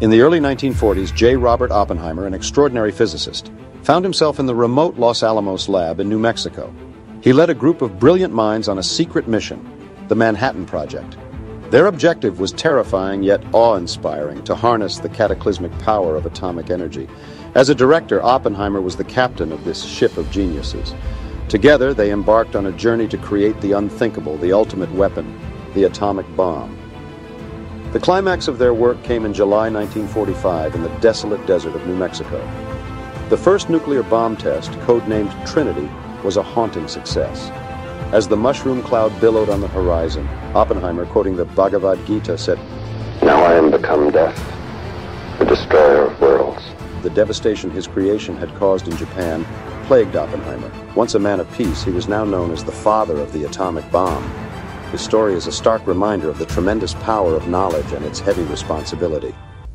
In the early 1940s, J. Robert Oppenheimer, an extraordinary physicist, found himself in the remote Los Alamos lab in New Mexico. He led a group of brilliant minds on a secret mission, the Manhattan Project. Their objective was terrifying yet awe-inspiring to harness the cataclysmic power of atomic energy. As a director, Oppenheimer was the captain of this ship of geniuses. Together, they embarked on a journey to create the unthinkable, the ultimate weapon, the atomic bomb. The climax of their work came in July 1945 in the desolate desert of New Mexico. The first nuclear bomb test, codenamed Trinity, was a haunting success. As the mushroom cloud billowed on the horizon, Oppenheimer, quoting the Bhagavad Gita, said, Now I am become death, the destroyer of worlds. The devastation his creation had caused in Japan plagued Oppenheimer. Once a man of peace, he was now known as the father of the atomic bomb. His story is a stark reminder of the tremendous power of knowledge and its heavy responsibility.